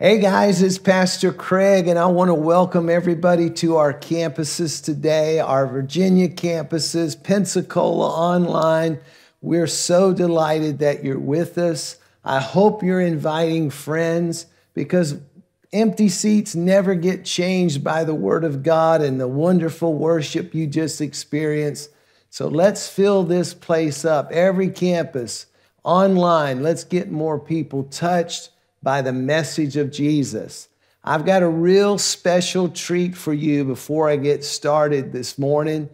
Hey guys, it's Pastor Craig, and I want to welcome everybody to our campuses today, our Virginia campuses, Pensacola online. We're so delighted that you're with us. I hope you're inviting friends because empty seats never get changed by the Word of God and the wonderful worship you just experienced. So let's fill this place up, every campus, online. Let's get more people touched by the message of Jesus. I've got a real special treat for you before I get started this morning.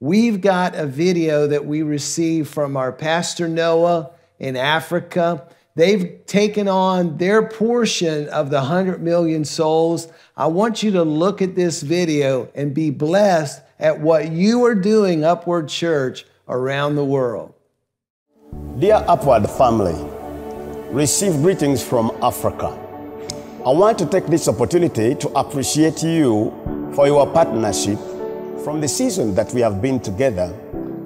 We've got a video that we received from our Pastor Noah in Africa. They've taken on their portion of the 100 million souls. I want you to look at this video and be blessed at what you are doing, Upward Church, around the world. Dear Upward family, receive greetings from Africa. I want to take this opportunity to appreciate you for your partnership. From the season that we have been together,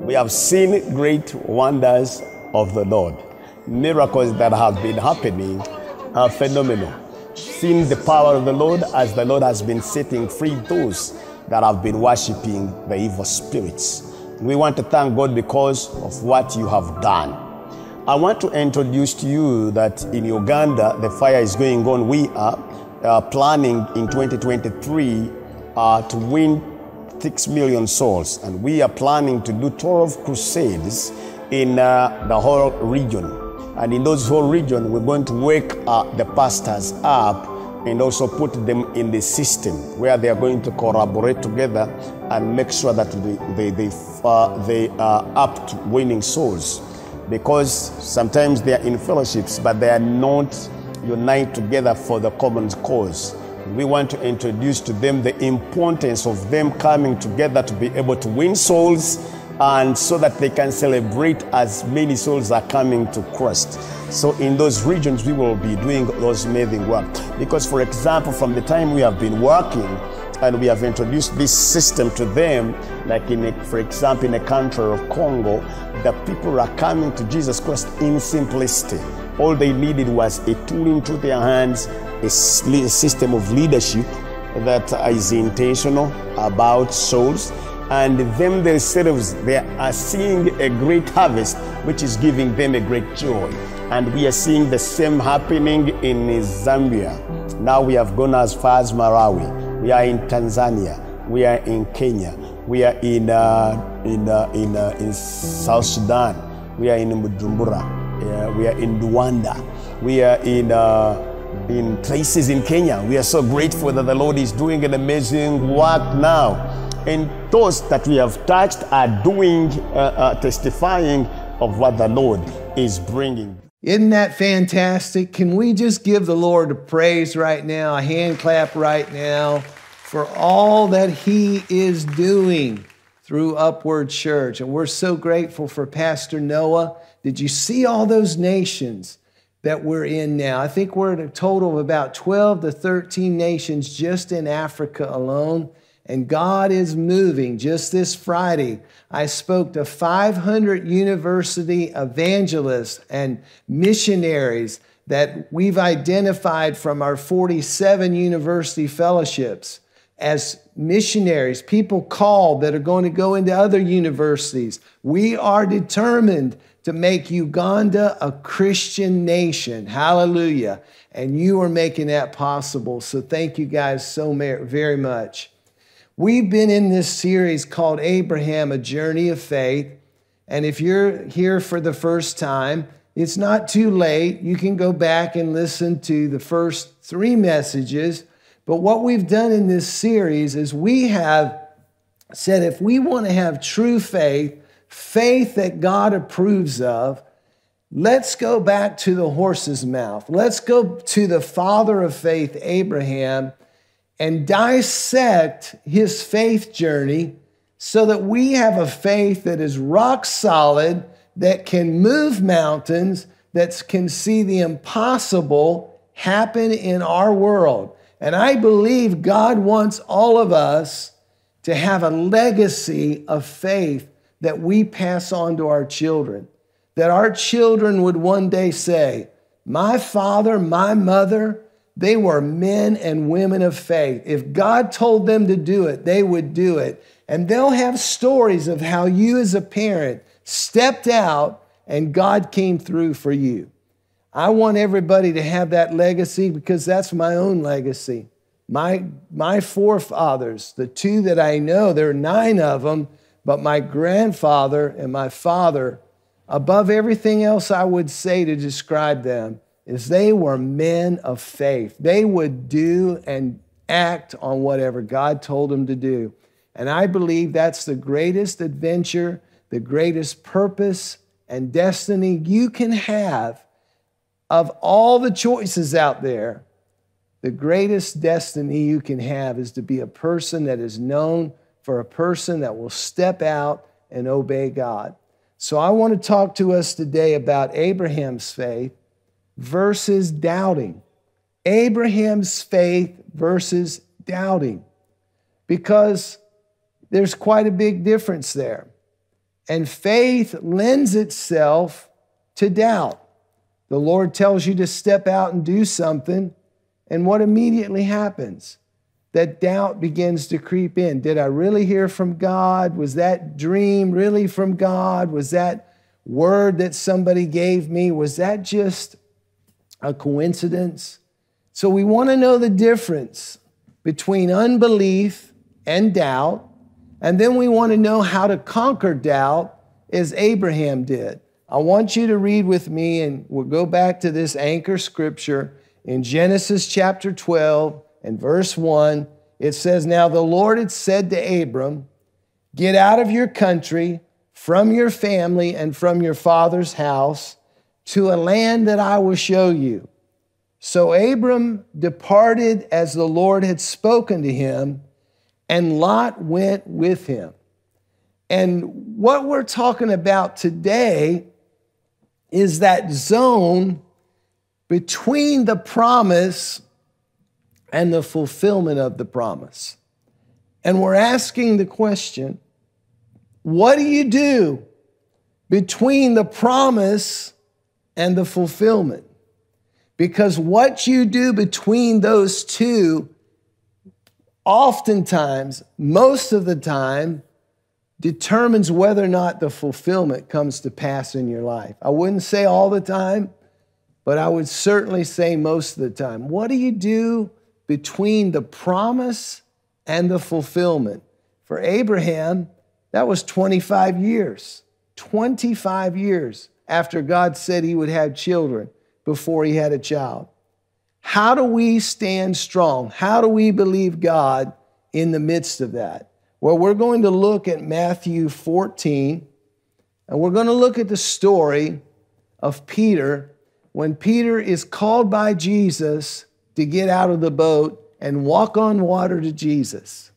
we have seen great wonders of the Lord. Miracles that have been happening are phenomenal. Seeing the power of the Lord as the Lord has been setting free those that have been worshiping the evil spirits. We want to thank God because of what you have done. I want to introduce to you that in Uganda, the fire is going on. We are uh, planning in 2023 uh, to win 6 million souls, and we are planning to do 12 crusades in uh, the whole region. And in those whole region, we're going to wake uh, the pastors up and also put them in the system where they are going to collaborate together and make sure that they, they, they, uh, they are up to winning souls because sometimes they are in fellowships, but they are not unite together for the common cause. We want to introduce to them the importance of them coming together to be able to win souls and so that they can celebrate as many souls are coming to Christ. So in those regions, we will be doing those amazing work. Because, for example, from the time we have been working, and we have introduced this system to them, like in, a, for example, in the country of Congo, the people are coming to Jesus Christ in simplicity. All they needed was a tool into their hands, a, system of leadership that is intentional about souls, and them themselves they are seeing a great harvest, which is giving them a great joy. And we are seeing the same happening in Zambia. Now we have gone as far as Malawi. We are in Tanzania. We are in Kenya. We are in, uh, in, uh, in, uh, in South Sudan. We are in Bujumbura. we are in Rwanda. We are in, uh, in places in Kenya. We are so grateful that the Lord is doing an amazing work now. And those that we have touched are doing, uh, uh, testifying of what the Lord is bringing. Isn't that fantastic? Can we just give the Lord a praise right now, a hand clap right now for all that He is doing through Upward Church? And we're so grateful for Pastor Noah. Did you see all those nations that we're in now? I think we're at a total of about 12 to 13 nations just in Africa alone. And God is moving. Just this Friday, I spoke to 500 university evangelists and missionaries that we've identified from our 47 university fellowships as missionaries, people called that are going to go into other universities. We are determined to make Uganda a Christian nation. Hallelujah. And you are making that possible. So thank you guys so very much. We've been in this series called Abraham, A Journey of Faith. And if you're here for the first time, it's not too late. You can go back and listen to the first three messages. But what we've done in this series is we have said if we want to have true faith, faith that God approves of, let's go back to the horse's mouth. Let's go to the father of faith, Abraham and dissect his faith journey so that we have a faith that is rock solid, that can move mountains, that can see the impossible happen in our world. And I believe God wants all of us to have a legacy of faith that we pass on to our children. That our children would one day say, My father, my mother, They were men and women of faith. If God told them to do it, they would do it. And they'll have stories of how you, as a parent, stepped out and God came through for you. I want everybody to have that legacy because that's my own legacy. My, my forefathers, the two that I know, there are nine of them, but my grandfather and my father, above everything else I would say to describe them, is they were men of faith. They would do and act on whatever God told them to do. And I believe that's the greatest adventure, the greatest purpose and destiny you can have of all the choices out there. The greatest destiny you can have is to be a person that is known for a person that will step out and obey God. So I want to talk to us today about Abraham's faith versus doubting. Abraham's faith versus doubting. Because there's quite a big difference there. And faith lends itself to doubt. The Lord tells you to step out and do something, and what immediately happens? That doubt begins to creep in. Did I really hear from God? Was that dream really from God? Was that word that somebody gave me? Was that just a coincidence? So we want to know the difference between unbelief and doubt. And then we want to know how to conquer doubt as Abraham did. I want you to read with me, and we'll go back to this anchor scripture in Genesis chapter 12 and verse 1. It says, Now the Lord had said to Abram, Get out of your country, from your family, and from your father's house to a land that I will show you. So Abram departed as the Lord had spoken to him, and Lot went with him. And what we're talking about today is that zone between the promise and the fulfillment of the promise. And we're asking the question what do you do between the promise and the fulfillment? Because what you do between those two, oftentimes, most of the time, determines whether or not the fulfillment comes to pass in your life. I wouldn't say all the time, but I would certainly say most of the time. What do you do between the promise and the fulfillment? For Abraham, that was 25 years. 25 years after God said he would have children before he had a child. How do we stand strong? How do we believe God in the midst of that? Well, we're going to look at Matthew 14, and we're going to look at the story of Peter when Peter is called by Jesus to get out of the boat and walk on water to Jesus.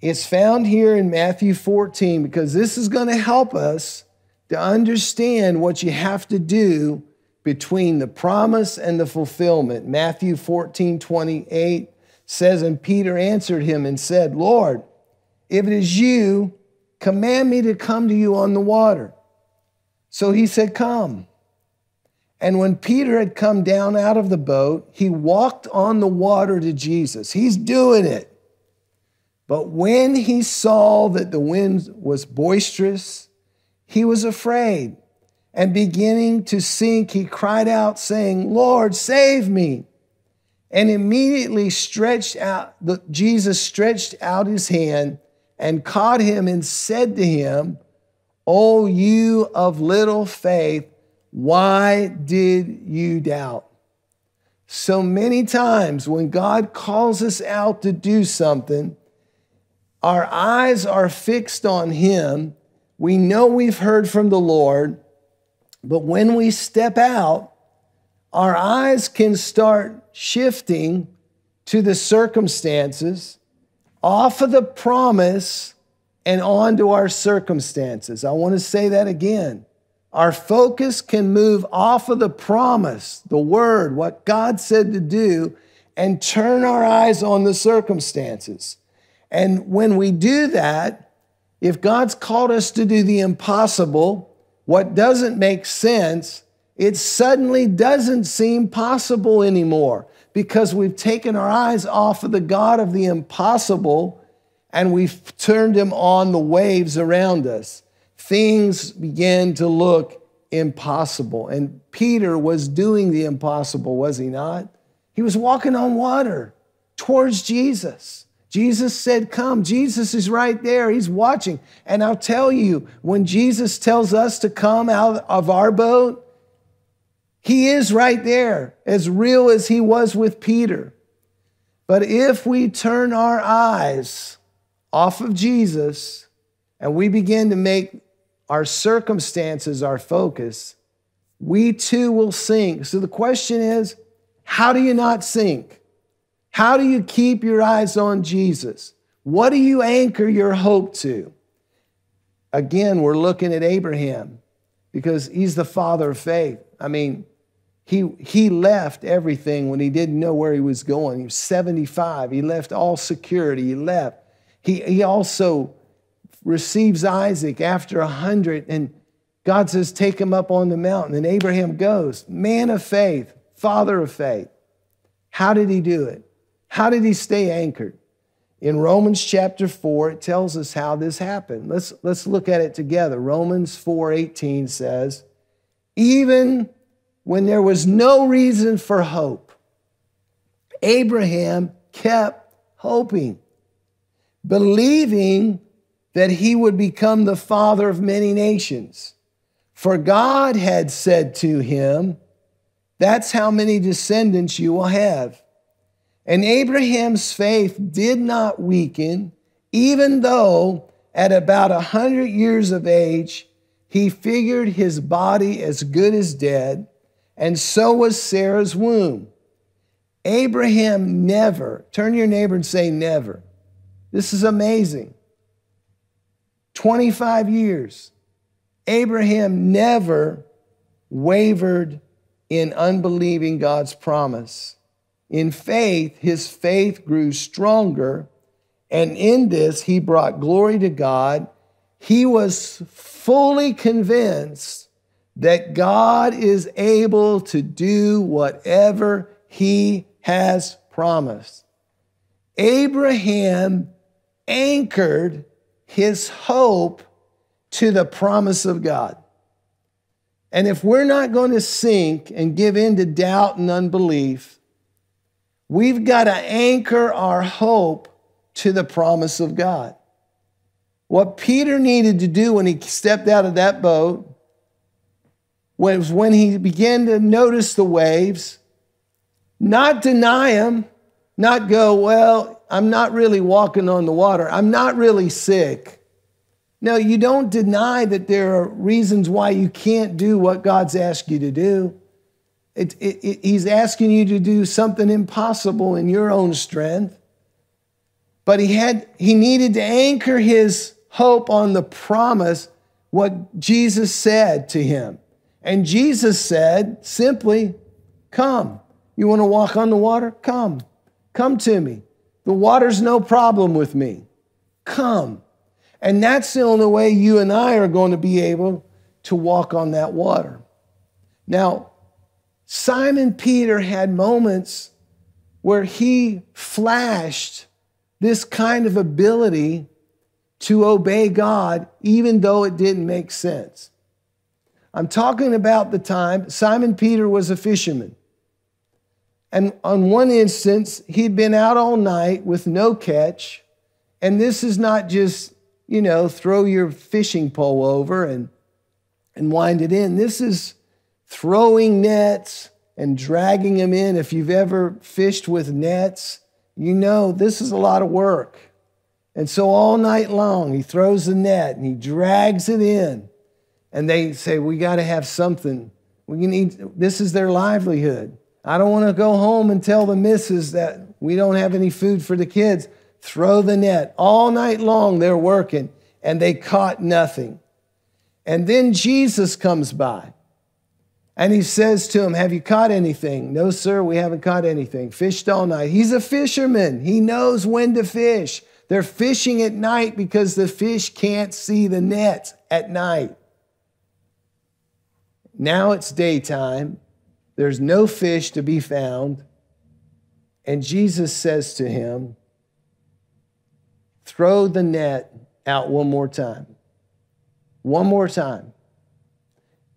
It's found here in Matthew 14 because this is going to help us to understand what you have to do between the promise and the fulfillment. Matthew 14 28 says, And Peter answered him and said, Lord, if it is you, command me to come to you on the water. So he said, Come. And when Peter had come down out of the boat, he walked on the water to Jesus. He's doing it. But when he saw that the wind was boisterous, he was afraid. And beginning to sink, he cried out, saying, Lord, save me. And immediately stretched out, Jesus stretched out his hand and caught him and said to him, O you of little faith, why did you doubt? So many times when God calls us out to do something, our eyes are fixed on Him. We know we've heard from the Lord, but when we step out, our eyes can start shifting to the circumstances off of the promise and onto our circumstances. I want to say that again. Our focus can move off of the promise, the word, what God said to do, and turn our eyes on the circumstances. And when we do that, if God's called us to do the impossible, what doesn't make sense, it suddenly doesn't seem possible anymore because we've taken our eyes off of the God of the impossible and we've turned him on the waves around us. Things begin to look impossible. And Peter was doing the impossible, was he not? He was walking on water towards Jesus. Jesus said, Come. Jesus is right there. He's watching. And I'll tell you, when Jesus tells us to come out of our boat, he is right there, as real as he was with Peter. But if we turn our eyes off of Jesus and we begin to make our circumstances our focus, we too will sink. So the question is how do you not sink? How do you keep your eyes on Jesus? What do you anchor your hope to? Again, we're looking at Abraham because he's the father of faith. I mean, he, he left everything when he didn't know where he was going. He was 75. He left all security. He left. He, he also receives Isaac after a 100, and God says, Take him up on the mountain. And Abraham goes, man of faith, father of faith. How did he do it? How did he stay anchored? In Romans chapter 4, it tells us how this happened. Let's, let's look at it together. Romans 4:18 says, Even when there was no reason for hope, Abraham kept hoping, believing that he would become the father of many nations. For God had said to him, That's how many descendants you will have. And Abraham's faith did not weaken, even though at about a hundred years of age, he figured his body as good as dead and so was Sarah's womb. Abraham never, turn your neighbor and say, never. This is amazing. 25 years. Abraham never wavered in unbelieving God's promise. In faith, his faith grew stronger, and in this, he brought glory to God. He was fully convinced that God is able to do whatever he has promised. Abraham anchored his hope to the promise of God. And if we're not going to sink and give in to doubt and unbelief, we've got to anchor our hope to the promise of God. What Peter needed to do when he stepped out of that boat was when he began to notice the waves, not deny them, not go, well, I'm not really walking on the water, I'm not really sick. No, you don't deny that there are reasons why you can't do what God's asked you to do. It, it, it, he's asking you to do something impossible in your own strength. But he had he needed to anchor his hope on the promise, what Jesus said to him. And Jesus said simply, Come. You want to walk on the water? Come. Come to me. The water's no problem with me. Come. And that's the only way you and I are going to be able to walk on that water. Now, Simon Peter had moments where he flashed this kind of ability to obey God, even though it didn't make sense. I'm talking about the time Simon Peter was a fisherman. And on one instance, he'd been out all night with no catch. And this is not just, you know, throw your fishing pole over and, and wind it in. This is throwing nets and dragging them in. If you've ever fished with nets, you know this is a lot of work. And so all night long, he throws the net and he drags it in and they say, We got to have something. We need, this is their livelihood. I don't want to go home and tell the missus that we don't have any food for the kids. Throw the net. All night long, they're working, and they caught nothing. And then Jesus comes by. And he says to him, Have you caught anything? No, sir, we haven't caught anything. Fished all night. He's a fisherman. He knows when to fish. They're fishing at night because the fish can't see the net at night. Now it's daytime. There's no fish to be found. And Jesus says to him, Throw the net out one more time. One more time.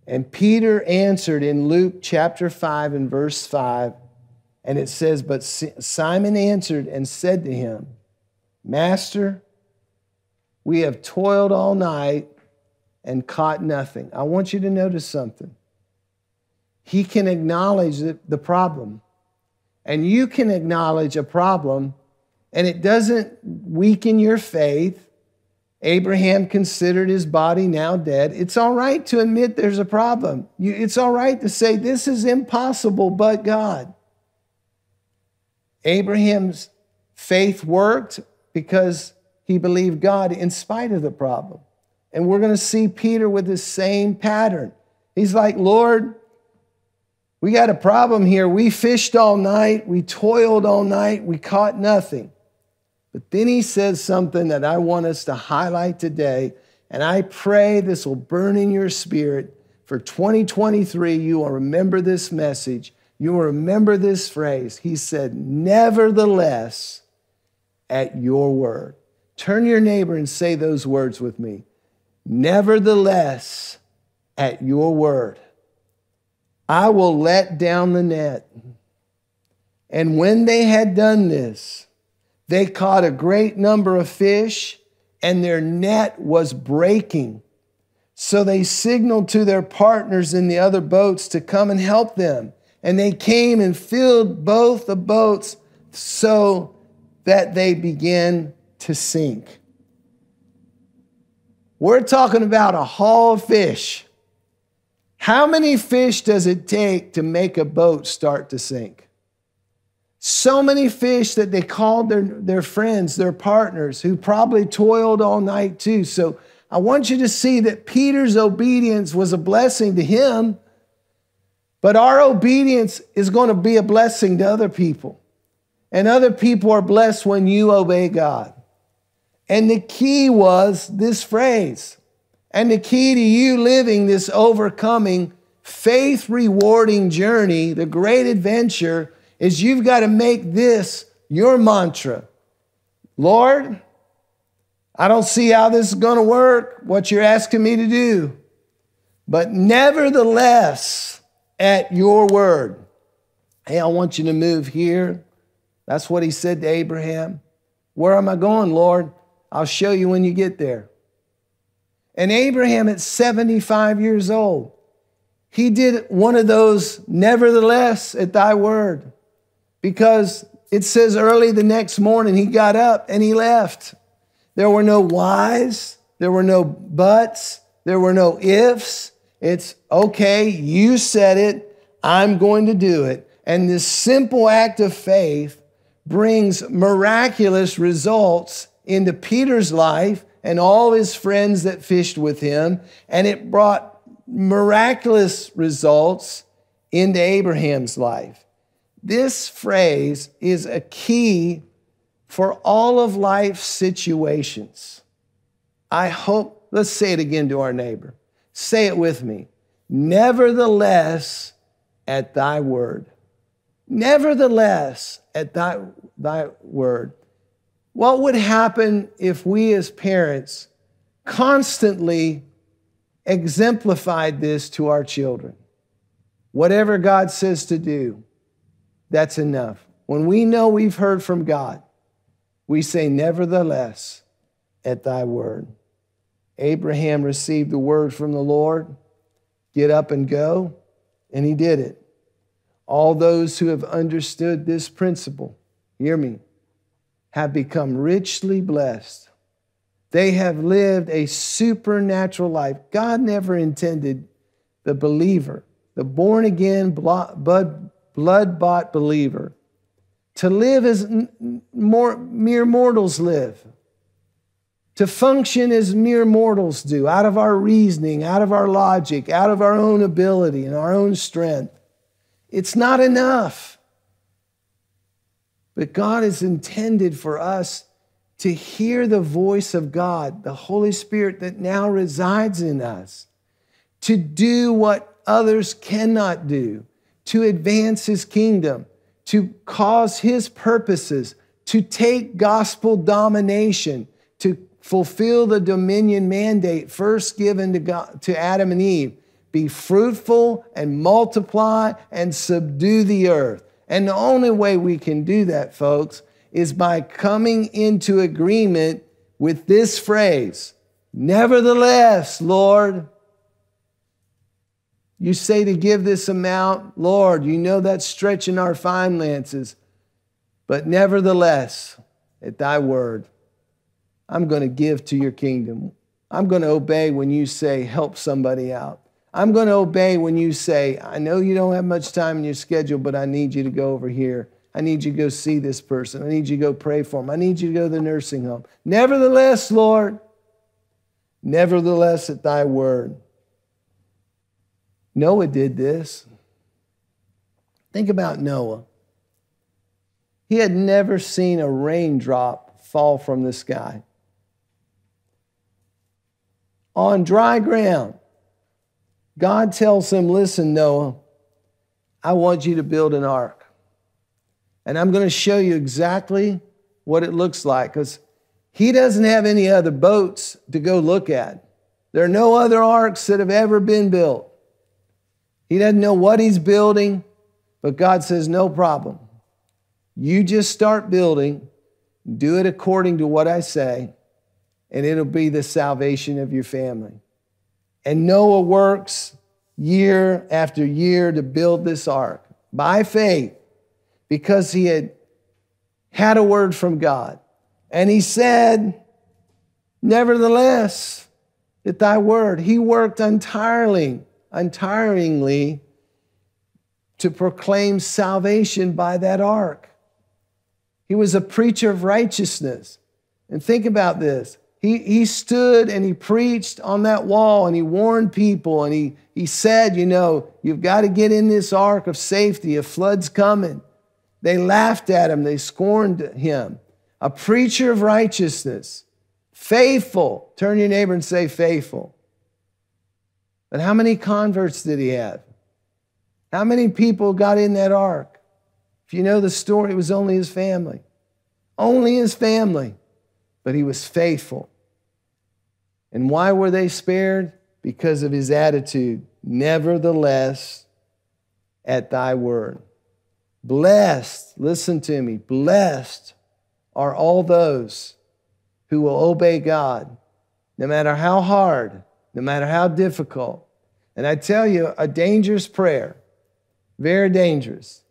And Peter answered in Luke chapter 5 and verse 5, and it says, But Simon answered and said to him, Master, we have toiled all night and caught nothing. I want you to notice something. He can acknowledge the problem, and you can acknowledge a problem, and it doesn't weaken your faith. Abraham considered his body now dead. It's all right to admit there's a problem. It's all right to say, This is impossible but God. Abraham's faith worked because he believed God in spite of the problem. And we're going to see Peter with the same pattern. He's like, Lord, we got a problem here. We fished all night, we toiled all night, we caught nothing. But then he says something that I want us to highlight today, and I pray this will burn in your spirit. For 2023, you will remember this message. You will remember this phrase. He said, Nevertheless, at your word. Turn your neighbor and say those words with me. Nevertheless, at your word, I will let down the net. And when they had done this, they caught a great number of fish, and their net was breaking. So they signaled to their partners in the other boats to come and help them. And they came and filled both the boats so that they began to sink. We're talking about a haul of fish. How many fish does it take to make a boat start to sink? So many fish that they called their, their friends, their partners, who probably toiled all night too. So I want you to see that Peter's obedience was a blessing to him, but our obedience is going to be a blessing to other people. And other people are blessed when you obey God. And the key was this phrase. And the key to you living this overcoming, faith rewarding journey, the great adventure, is you've got to make this your mantra. Lord, I don't see how this is going to work, what you're asking me to do. But nevertheless, at your word. Hey, I want you to move here. That's what he said to Abraham. Where am I going, Lord? I'll show you when you get there. And Abraham, at 75 years old, he did one of those, nevertheless, at thy word, because it says early the next morning he got up and he left. There were no whys, there were no buts, there were no ifs. It's okay, you said it, I'm going to do it. And this simple act of faith brings miraculous results into Peter's life and all his friends that fished with him, and it brought miraculous results into Abraham's life. This phrase is a key for all of life's situations. I hope, let's say it again to our neighbor. Say it with me. Nevertheless, at thy word. Nevertheless, at thy, thy word. What would happen if we as parents constantly exemplified this to our children? Whatever God says to do, that's enough. When we know we've heard from God, we say, Nevertheless, at thy word. Abraham received the word from the Lord get up and go, and he did it. All those who have understood this principle, hear me, have become richly blessed. They have lived a supernatural life. God never intended the believer, the born again, blood bought believer, to live as more, mere mortals live, to function as mere mortals do, out of our reasoning, out of our logic, out of our own ability and our own strength. It's not enough. But God is intended for us to hear the voice of God, the Holy Spirit that now resides in us, to do what others cannot do, to advance His kingdom, to cause his purposes, to take gospel domination, to fulfill the dominion mandate first given to, God, to Adam and Eve. Be fruitful and multiply and subdue the earth. And the only way we can do that, folks, is by coming into agreement with this phrase Nevertheless, Lord, you say to give this amount, Lord, you know that's stretching our finances, but nevertheless, at thy word, I'm going to give to your kingdom. I'm going to obey when you say, help somebody out. I'm going to obey when you say, I know you don't have much time in your schedule, but I need you to go over here. I need you to go see this person. I need you to go pray for them. I need you to go to the nursing home. Nevertheless, Lord, nevertheless, at thy word. Noah did this. Think about Noah. He had never seen a raindrop fall from the sky. On dry ground, God tells him, Listen, Noah, I want you to build an ark. And I'm going to show you exactly what it looks like because he doesn't have any other boats to go look at. There are no other arks that have ever been built. He doesn't know what he's building, but God says, No problem. You just start building, do it according to what I say, and it'll be the salvation of your family. And Noah works year after year to build this ark by faith because he had had a word from God. And he said, Nevertheless, at thy word, he worked entirely, untiringly to proclaim salvation by that ark. He was a preacher of righteousness. And think about this he, he stood and he preached on that wall and he warned people and he, he said, You know, you've got to get in this ark of safety. A flood's coming. They laughed at him, they scorned him. A preacher of righteousness, faithful. Turn your neighbor and say, Faithful. But how many converts did he have? How many people got in that ark? If you know the story, it was only his family. Only his family. But he was faithful. And why were they spared? Because of his attitude. Nevertheless, at thy word. Blessed, listen to me, blessed are all those who will obey God, no matter how hard, no matter how difficult. And I tell you, a dangerous prayer, very dangerous,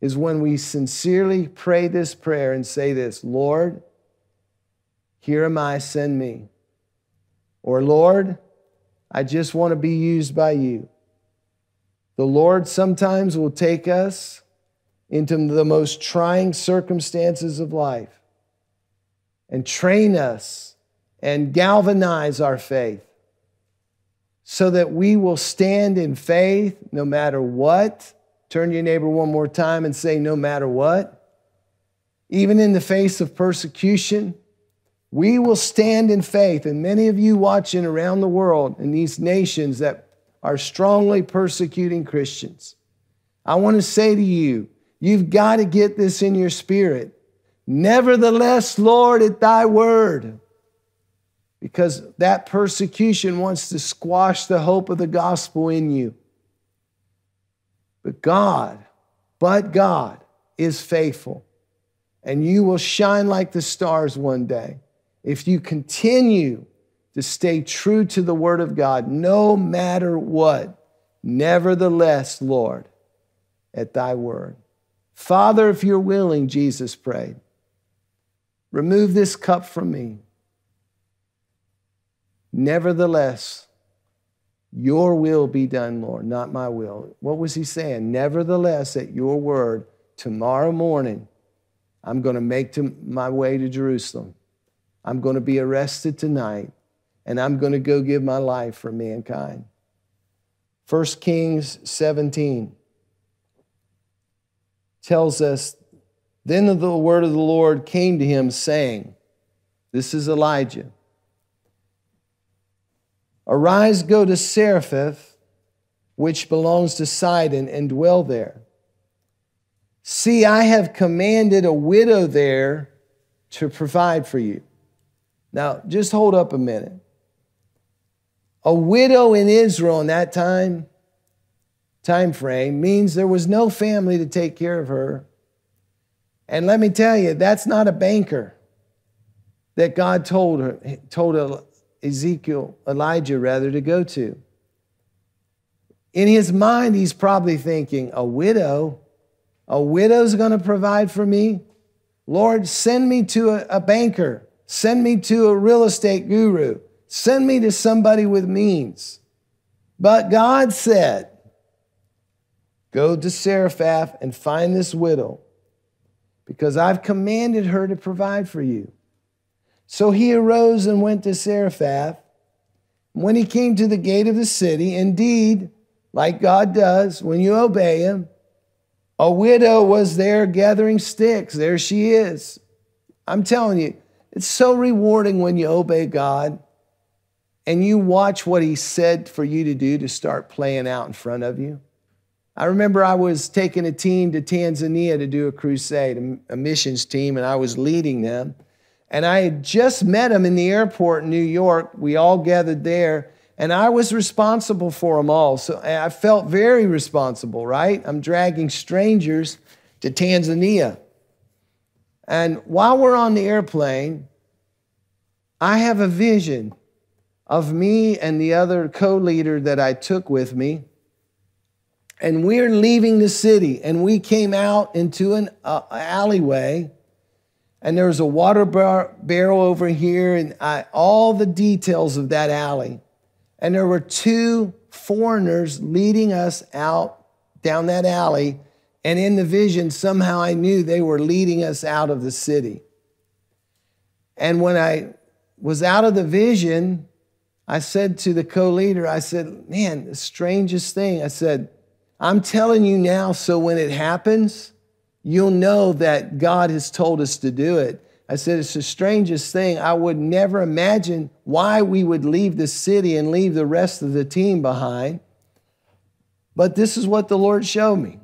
is when we sincerely pray this prayer and say this Lord, here am I, send me. Or, Lord, I just want to be used by you. The Lord sometimes will take us into the most trying circumstances of life and train us and galvanize our faith so that we will stand in faith no matter what. Turn to your neighbor one more time and say, no matter what. Even in the face of persecution, we will stand in faith. And many of you watching around the world in these nations that are strongly persecuting Christians, I want to say to you, you've got to get this in your spirit. Nevertheless, Lord, at thy word, because that persecution wants to squash the hope of the gospel in you. But God, but God is faithful, and you will shine like the stars one day if you continue to stay true to the Word of God, no matter what, nevertheless, Lord, at thy word. Father, if you're willing, Jesus prayed, remove this cup from me. Nevertheless, your will be done, Lord, not my will. What was he saying? Nevertheless, at your word, tomorrow morning, I'm going to make to my way to Jerusalem. I'm going to be arrested tonight and I'm going to go give my life for mankind. 1 Kings 17 tells us Then the word of the Lord came to him, saying, This is Elijah. Arise, go to Zarephath, which belongs to Sidon, and dwell there. See, I have commanded a widow there to provide for you. Now, just hold up a minute. A widow in Israel in that time, time frame means there was no family to take care of her. And let me tell you, that's not a banker that God told her, told Ezekiel, Elijah rather, to go to. In his mind, he's probably thinking, a widow? A widow's gonna provide for me? Lord, send me to a, a banker. Send me to a real estate guru. Send me to somebody with means. But God said, Go to Zarephath and find this widow, because I've commanded her to provide for you. So he arose and went to Zarephath. When he came to the gate of the city, indeed, like God does when you obey him, a widow was there gathering sticks. There she is. I'm telling you, it's so rewarding when you obey God and you watch what He said for you to do to start playing out in front of you. I remember I was taking a team to Tanzania to do a crusade, a missions team, and I was leading them. And I had just met them in the airport in New York. We all gathered there, and I was responsible for them all. So I felt very responsible, right? I'm dragging strangers to Tanzania. And while we're on the airplane, I have a vision of me and the other co leader that I took with me. And we're leaving the city, and we came out into an uh, alleyway, and there was a water bar- barrel over here, and I, all the details of that alley. And there were two foreigners leading us out down that alley and in the vision, somehow I knew they were leading us out of the city. And when I was out of the vision, I said to the co leader, I said, Man, the strangest thing. I said, I'm telling you now, so when it happens, you'll know that God has told us to do it. I said, It's the strangest thing. I would never imagine why we would leave the city and leave the rest of the team behind. But this is what the Lord showed me.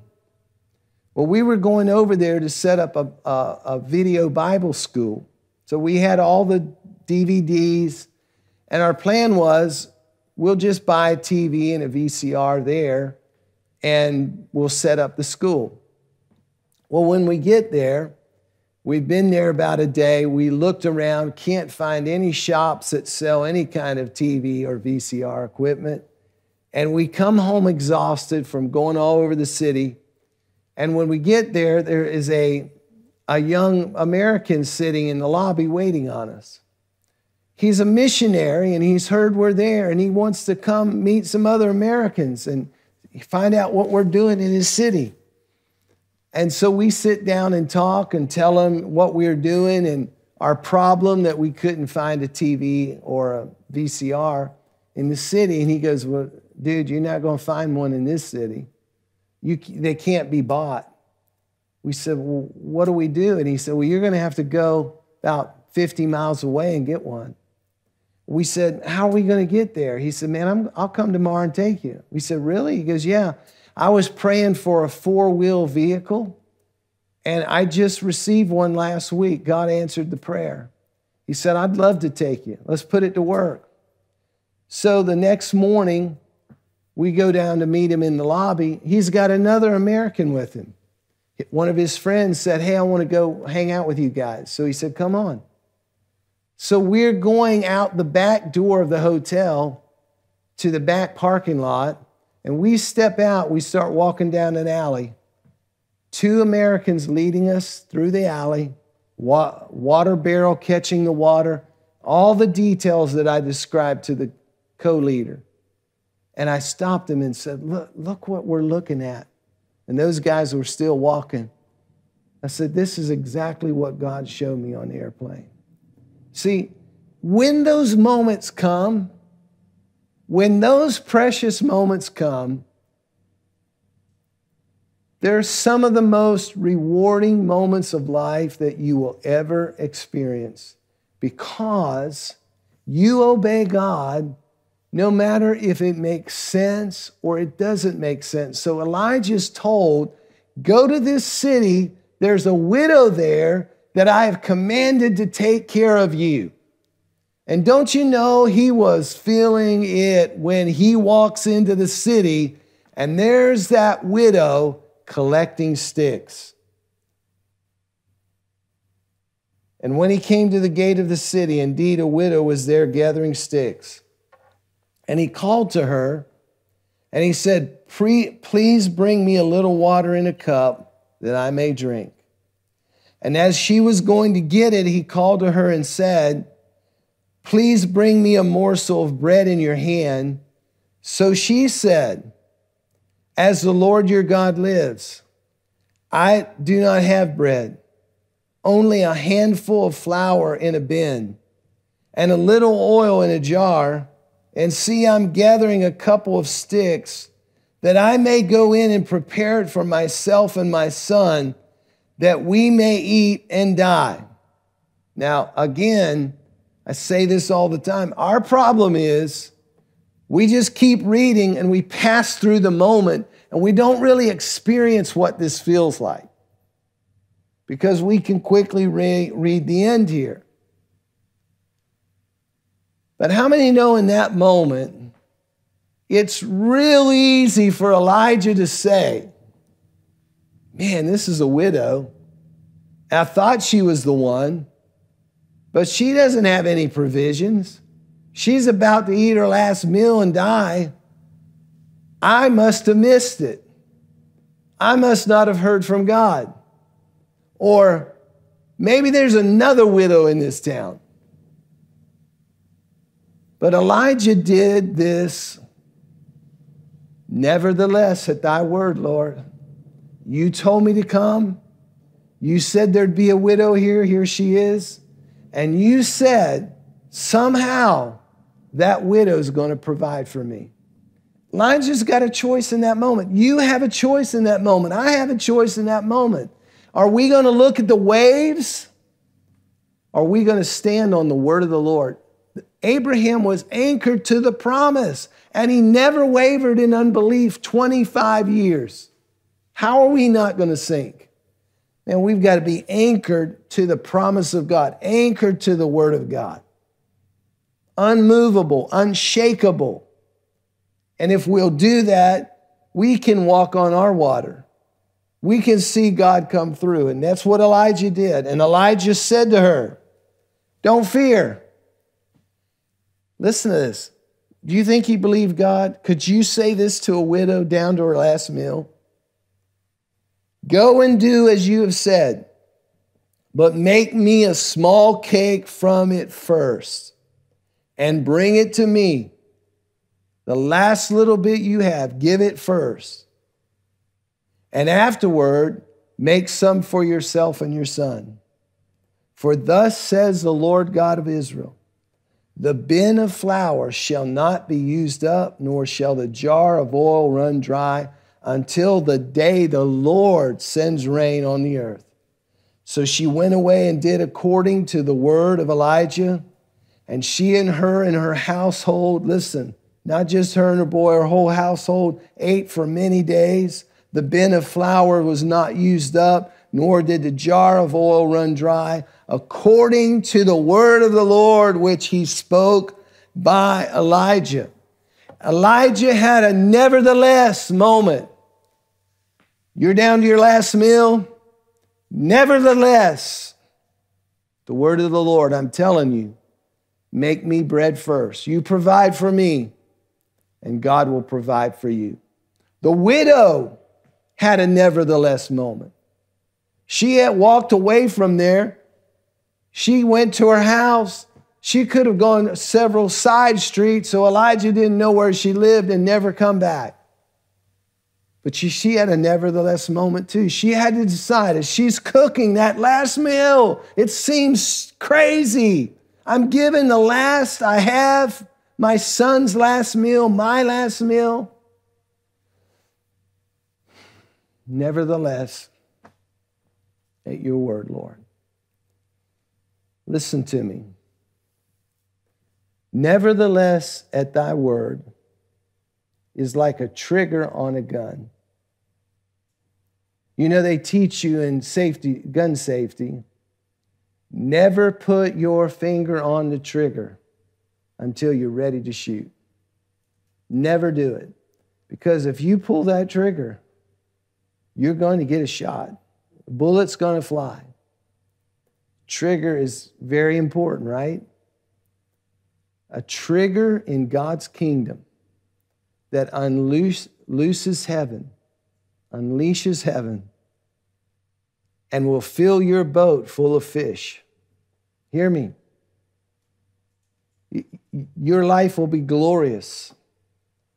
Well, we were going over there to set up a, a, a video Bible school. So we had all the DVDs, and our plan was we'll just buy a TV and a VCR there, and we'll set up the school. Well, when we get there, we've been there about a day. We looked around, can't find any shops that sell any kind of TV or VCR equipment. And we come home exhausted from going all over the city. And when we get there, there is a, a young American sitting in the lobby waiting on us. He's a missionary and he's heard we're there and he wants to come meet some other Americans and find out what we're doing in his city. And so we sit down and talk and tell him what we're doing and our problem that we couldn't find a TV or a VCR in the city. And he goes, Well, dude, you're not going to find one in this city. You, they can't be bought. We said, Well, what do we do? And he said, Well, you're going to have to go about 50 miles away and get one. We said, How are we going to get there? He said, Man, I'm, I'll come tomorrow and take you. We said, Really? He goes, Yeah. I was praying for a four wheel vehicle, and I just received one last week. God answered the prayer. He said, I'd love to take you. Let's put it to work. So the next morning, we go down to meet him in the lobby. He's got another American with him. One of his friends said, Hey, I want to go hang out with you guys. So he said, Come on. So we're going out the back door of the hotel to the back parking lot, and we step out, we start walking down an alley. Two Americans leading us through the alley, water barrel catching the water, all the details that I described to the co leader. And I stopped him and said, look, look what we're looking at. And those guys were still walking. I said, This is exactly what God showed me on the airplane. See, when those moments come, when those precious moments come, they're some of the most rewarding moments of life that you will ever experience because you obey God no matter if it makes sense or it doesn't make sense. So Elijah's told, Go to this city. There's a widow there that I have commanded to take care of you. And don't you know he was feeling it when he walks into the city and there's that widow collecting sticks. And when he came to the gate of the city, indeed a widow was there gathering sticks. And he called to her and he said, Please bring me a little water in a cup that I may drink. And as she was going to get it, he called to her and said, Please bring me a morsel of bread in your hand. So she said, As the Lord your God lives, I do not have bread, only a handful of flour in a bin and a little oil in a jar and see, I'm gathering a couple of sticks that I may go in and prepare it for myself and my son, that we may eat and die. Now, again, I say this all the time. Our problem is we just keep reading and we pass through the moment and we don't really experience what this feels like because we can quickly re- read the end here. But how many know in that moment, it's real easy for Elijah to say, Man, this is a widow. I thought she was the one, but she doesn't have any provisions. She's about to eat her last meal and die. I must have missed it. I must not have heard from God. Or maybe there's another widow in this town. But Elijah did this. Nevertheless, at thy word, Lord, you told me to come. You said there'd be a widow here. Here she is. And you said somehow that widow's going to provide for me. Elijah's got a choice in that moment. You have a choice in that moment. I have a choice in that moment. Are we going to look at the waves? Are we going to stand on the word of the Lord? Abraham was anchored to the promise and he never wavered in unbelief 25 years. How are we not going to sink? And we've got to be anchored to the promise of God, anchored to the word of God, unmovable, unshakable. And if we'll do that, we can walk on our water. We can see God come through. And that's what Elijah did. And Elijah said to her, Don't fear. Listen to this. Do you think he believed God? Could you say this to a widow down to her last meal? Go and do as you have said, but make me a small cake from it first and bring it to me. The last little bit you have, give it first. And afterward, make some for yourself and your son. For thus says the Lord God of Israel the bin of flour shall not be used up, nor shall the jar of oil run dry until the day the Lord sends rain on the earth. So she went away and did according to the word of Elijah. And she and her and her household, listen, not just her and her boy, her whole household ate for many days. The bin of flour was not used up, nor did the jar of oil run dry according to the word of the Lord which he spoke by Elijah. Elijah had a nevertheless moment. You're down to your last meal. Nevertheless, the word of the Lord, I'm telling you, make me bread first. You provide for me, and God will provide for you. The widow had a nevertheless moment. She had walked away from there she went to her house. She could have gone several side streets, so Elijah didn't know where she lived and never come back. But she, she had a nevertheless moment too. She had to decide as she's cooking that last meal, it seems crazy. I'm giving the last I have, my son's last meal, my last meal. Nevertheless, at your word, Lord. Listen to me. Nevertheless, at thy word is like a trigger on a gun. You know, they teach you in safety, gun safety, never put your finger on the trigger until you're ready to shoot. Never do it. Because if you pull that trigger, you're going to get a shot. A bullet's going to fly. Trigger is very important, right? A trigger in God's kingdom that unlooses heaven, unleashes heaven, and will fill your boat full of fish. Hear me. Your life will be glorious.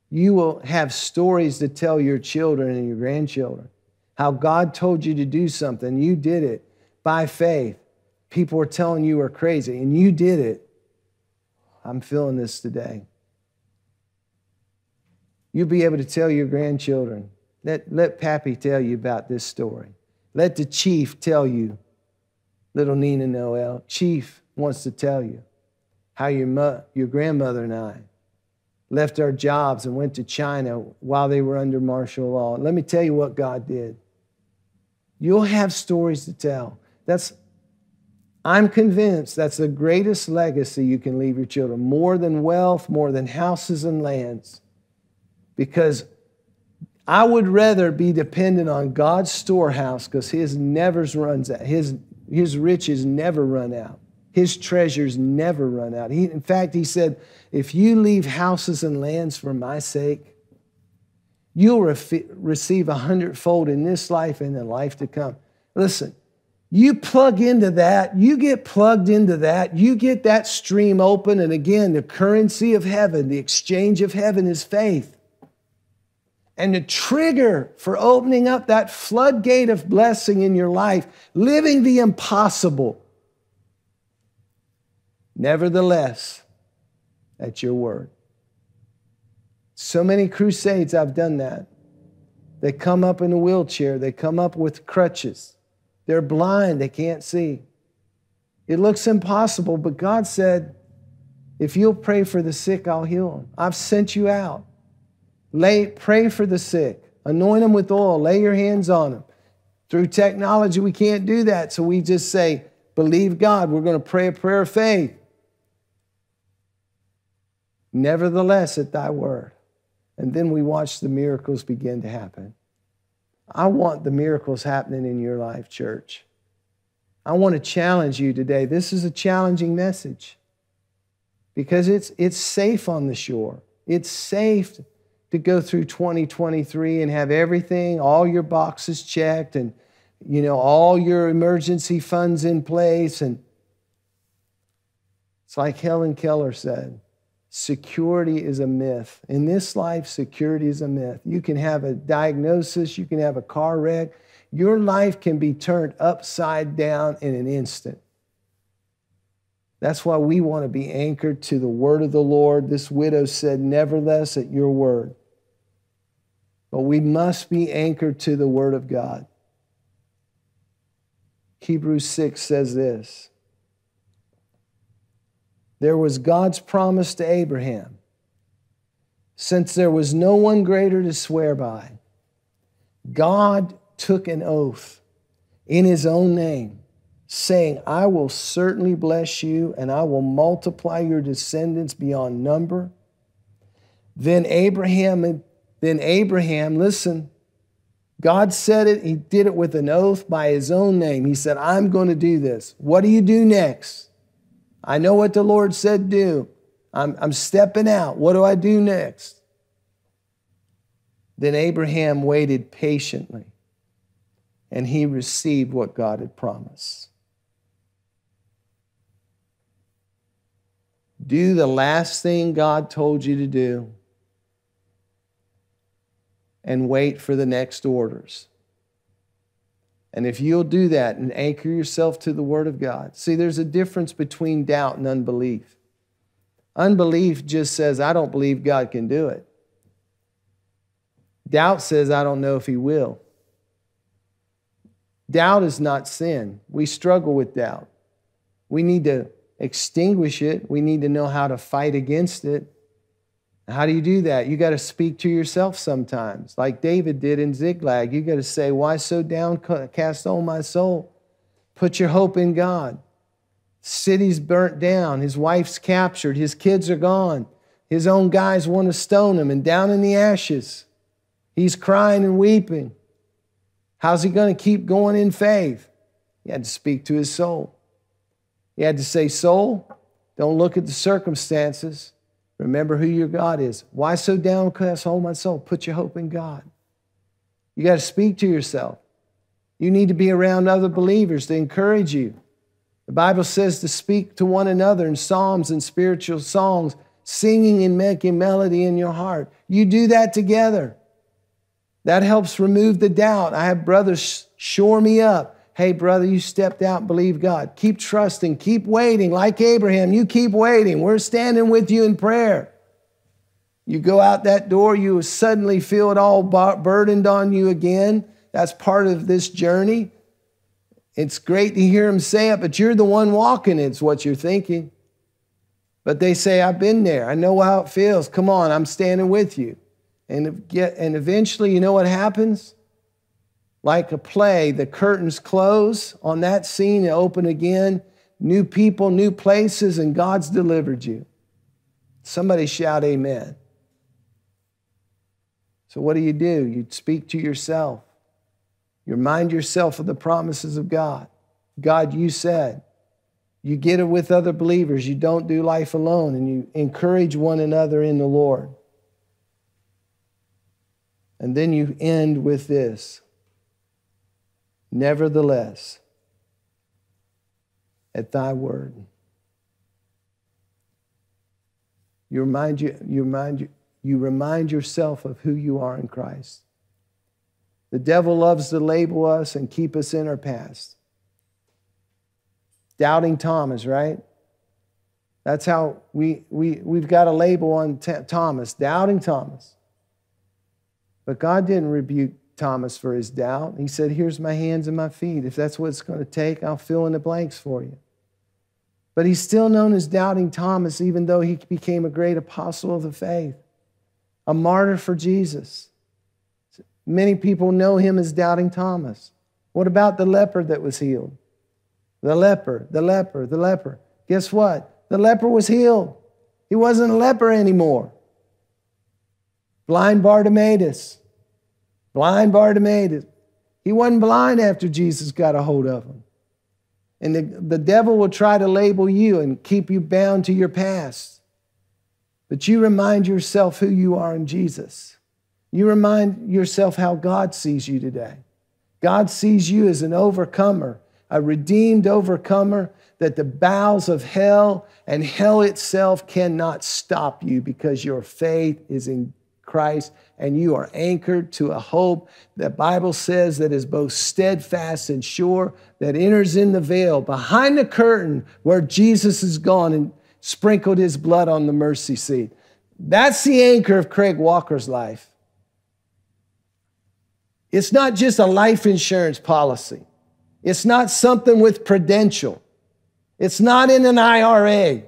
You will have stories to tell your children and your grandchildren how God told you to do something. You did it by faith. People were telling you were crazy, and you did it. I'm feeling this today. You'll be able to tell your grandchildren. Let, let Pappy tell you about this story. Let the chief tell you, little Nina Noel. Chief wants to tell you how your, mo- your grandmother and I left our jobs and went to China while they were under martial law. Let me tell you what God did. You'll have stories to tell. That's I'm convinced that's the greatest legacy you can leave your children, more than wealth, more than houses and lands. Because I would rather be dependent on God's storehouse because his never runs out. His, his riches never run out. His treasures never run out. He, in fact, he said, if you leave houses and lands for my sake, you'll re- receive a hundredfold in this life and the life to come. Listen, you plug into that, you get plugged into that, you get that stream open. And again, the currency of heaven, the exchange of heaven is faith. And the trigger for opening up that floodgate of blessing in your life, living the impossible. Nevertheless, at your word. So many crusades, I've done that. They come up in a wheelchair, they come up with crutches. They're blind, they can't see. It looks impossible, but God said, if you'll pray for the sick, I'll heal them. I've sent you out. Lay, pray for the sick, anoint them with oil, lay your hands on them. Through technology, we can't do that. So we just say, believe God. We're going to pray a prayer of faith. Nevertheless, at thy word. And then we watch the miracles begin to happen. I want the miracles happening in your life, church. I want to challenge you today. This is a challenging message because it's, it's safe on the shore. It's safe to go through 2023 and have everything, all your boxes checked and you know all your emergency funds in place and it's like Helen Keller said, security is a myth. In this life, security is a myth. You can have a diagnosis, you can have a car wreck, your life can be turned upside down in an instant. That's why we want to be anchored to the word of the Lord. This widow said, Nevertheless, at your word. But we must be anchored to the word of God. Hebrews 6 says this there was God's promise to Abraham. Since there was no one greater to swear by, God took an oath in his own name, saying, I will certainly bless you and I will multiply your descendants beyond number. Then Abraham, then Abraham, listen, God said it, he did it with an oath by his own name. He said, I'm going to do this. What do you do next? I know what the Lord said do. I'm, I'm stepping out. What do I do next? Then Abraham waited patiently and he received what God had promised. Do the last thing God told you to do and wait for the next orders. And if you'll do that and anchor yourself to the Word of God, see, there's a difference between doubt and unbelief. Unbelief just says, I don't believe God can do it. Doubt says, I don't know if He will. Doubt is not sin. We struggle with doubt. We need to extinguish it, we need to know how to fight against it. How do you do that? You got to speak to yourself sometimes, like David did in Ziklag. You got to say, Why so downcast, O my soul? Put your hope in God. City's burnt down. His wife's captured. His kids are gone. His own guys want to stone him, and down in the ashes, he's crying and weeping. How's he going to keep going in faith? He had to speak to his soul. He had to say, Soul, don't look at the circumstances. Remember who your God is. Why so downcast, oh my soul? Put your hope in God. You got to speak to yourself. You need to be around other believers to encourage you. The Bible says to speak to one another in psalms and spiritual songs, singing and making melody in your heart. You do that together. That helps remove the doubt. I have brothers shore me up. Hey, brother, you stepped out believe God. Keep trusting, keep waiting. Like Abraham, you keep waiting. We're standing with you in prayer. You go out that door, you suddenly feel it all burdened on you again. That's part of this journey. It's great to hear him say it, but you're the one walking it's what you're thinking. But they say, I've been there. I know how it feels. Come on, I'm standing with you. And, get, and eventually, you know what happens? Like a play, the curtains close on that scene and open again. New people, new places, and God's delivered you. Somebody shout, Amen. So, what do you do? You speak to yourself. You remind yourself of the promises of God. God, you said. You get it with other believers. You don't do life alone, and you encourage one another in the Lord. And then you end with this Nevertheless, at thy word, you remind, you, you, remind, you, you remind yourself of who you are in Christ. The devil loves to label us and keep us in our past. Doubting Thomas, right? That's how we, we, we've got a label on Thomas, doubting Thomas. But God didn't rebuke Thomas for his doubt. He said, Here's my hands and my feet. If that's what it's going to take, I'll fill in the blanks for you. But he's still known as Doubting Thomas, even though he became a great apostle of the faith, a martyr for Jesus. Many people know him as Doubting Thomas. What about the leper that was healed? The leper, the leper, the leper. Guess what? The leper was healed. He wasn't a leper anymore. Blind Bartimaeus, Blind Bartimaeus. He wasn't blind after Jesus got a hold of him. And the, the devil will try to label you and keep you bound to your past. But you remind yourself who you are in Jesus. You remind yourself how God sees you today. God sees you as an overcomer, a redeemed overcomer, that the bowels of hell and hell itself cannot stop you because your faith is in Christ and you are anchored to a hope that Bible says that is both steadfast and sure that enters in the veil behind the curtain where Jesus is gone and sprinkled his blood on the mercy seat. That's the anchor of Craig Walker's life. It's not just a life insurance policy. It's not something with prudential. It's not in an IRA.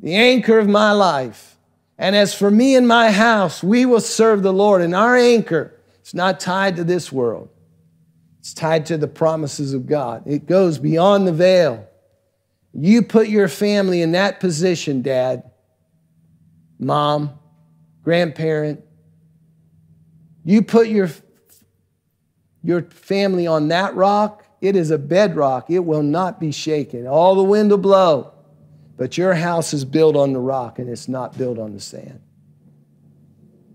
The anchor of my life and as for me and my house, we will serve the Lord. And our anchor is not tied to this world, it's tied to the promises of God. It goes beyond the veil. You put your family in that position, dad, mom, grandparent. You put your, your family on that rock, it is a bedrock. It will not be shaken. All the wind will blow. But your house is built on the rock and it's not built on the sand.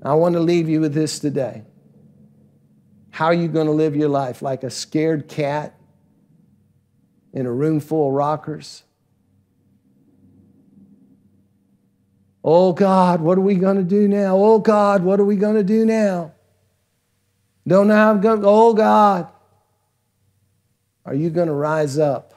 I want to leave you with this today. How are you going to live your life? Like a scared cat in a room full of rockers? Oh God, what are we going to do now? Oh God, what are we going to do now? Don't know how I'm going oh God. Are you going to rise up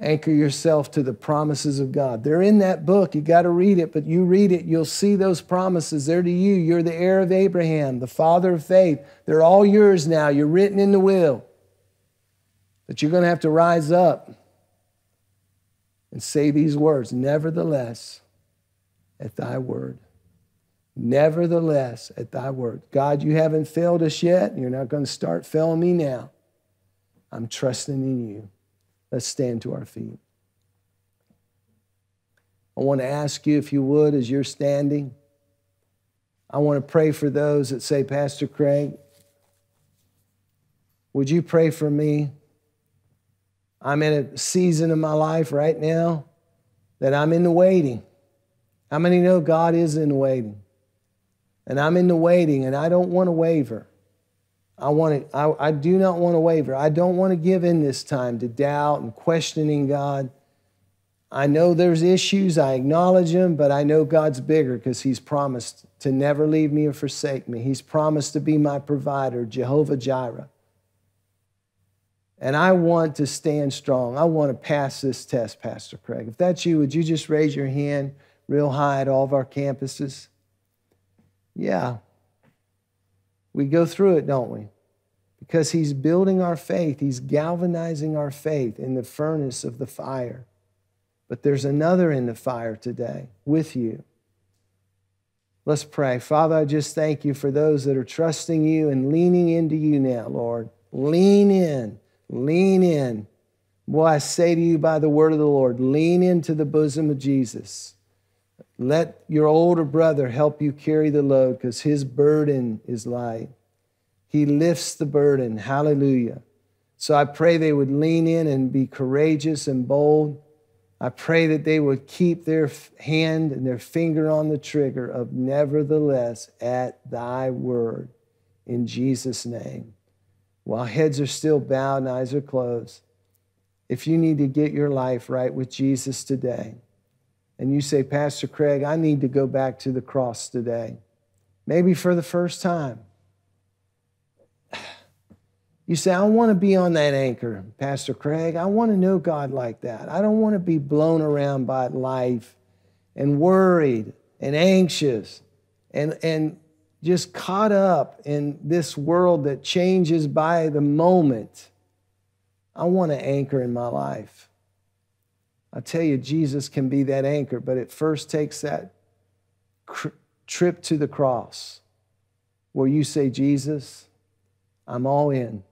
Anchor yourself to the promises of God. They're in that book. You got to read it, but you read it, you'll see those promises. They're to you. You're the heir of Abraham, the father of faith. They're all yours now. You're written in the will. But you're going to have to rise up and say these words Nevertheless, at thy word. Nevertheless, at thy word. God, you haven't failed us yet. You're not going to start failing me now. I'm trusting in you. Let's stand to our feet. I want to ask you, if you would, as you're standing, I want to pray for those that say, Pastor Craig, would you pray for me? I'm in a season of my life right now that I'm in the waiting. How many know God is in the waiting? And I'm in the waiting, and I don't want to waver. I, want to, I, I do not want to waver. I don't want to give in this time to doubt and questioning God. I know there's issues, I acknowledge them, but I know God's bigger because He's promised to never leave me or forsake me. He's promised to be my provider, Jehovah Jireh. And I want to stand strong. I want to pass this test, Pastor Craig. If that's you, would you just raise your hand real high at all of our campuses? Yeah. We go through it, don't we? Because He's building our faith, He's galvanizing our faith in the furnace of the fire. But there's another in the fire today with you. Let's pray. Father, I just thank you for those that are trusting you and leaning into you now, Lord. Lean in, lean in. Boy, I say to you by the word of the Lord, lean into the bosom of Jesus. Let your older brother help you carry the load because his burden is light. He lifts the burden. Hallelujah. So I pray they would lean in and be courageous and bold I pray that they would keep their hand and their finger on the trigger of nevertheless at thy word in Jesus' name. While heads are still bowed and eyes are closed, if you need to get your life right with Jesus today, and you say, Pastor Craig, I need to go back to the cross today, maybe for the first time. You say, I want to be on that anchor, Pastor Craig. I want to know God like that. I don't want to be blown around by life and worried and anxious and, and just caught up in this world that changes by the moment. I want an anchor in my life. I tell you, Jesus can be that anchor, but it first takes that trip to the cross where you say, Jesus, I'm all in.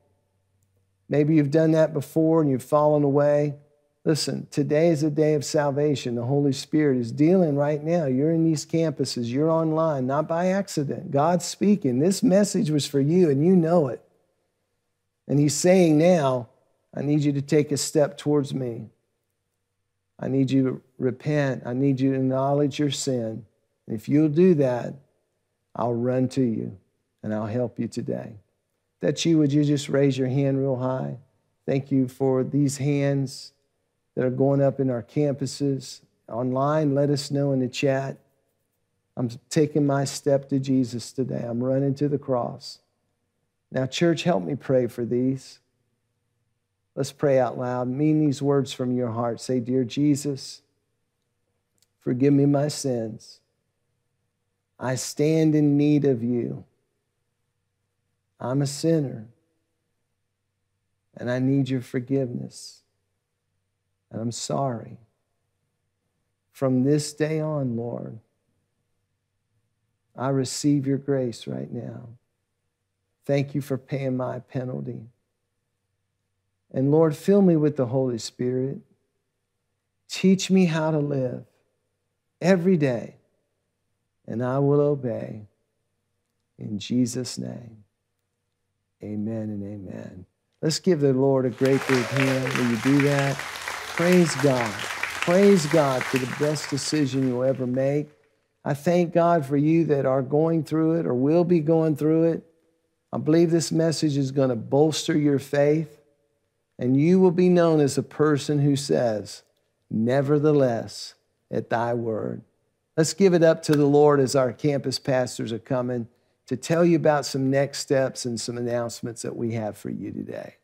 Maybe you've done that before and you've fallen away. Listen, today is a day of salvation. The Holy Spirit is dealing right now. You're in these campuses, you're online, not by accident. God's speaking. This message was for you, and you know it. And He's saying now, I need you to take a step towards me. I need you to repent. I need you to acknowledge your sin. If you'll do that, I'll run to you and I'll help you today that you would you just raise your hand real high. Thank you for these hands that are going up in our campuses. Online, let us know in the chat. I'm taking my step to Jesus today. I'm running to the cross. Now, church, help me pray for these. Let's pray out loud. Mean these words from your heart. Say, Dear Jesus, forgive me my sins. I stand in need of you. I'm a sinner and I need your forgiveness. And I'm sorry. From this day on, Lord, I receive your grace right now. Thank you for paying my penalty. And Lord, fill me with the Holy Spirit. Teach me how to live every day, and I will obey. In Jesus' name. Amen and amen. Let's give the Lord a great big hand. Will you do that? Praise God. Praise God for the best decision you'll ever make. I thank God for you that are going through it or will be going through it. I believe this message is going to bolster your faith, and you will be known as a person who says, Nevertheless, at thy word. Let's give it up to the Lord as our campus pastors are coming to tell you about some next steps and some announcements that we have for you today.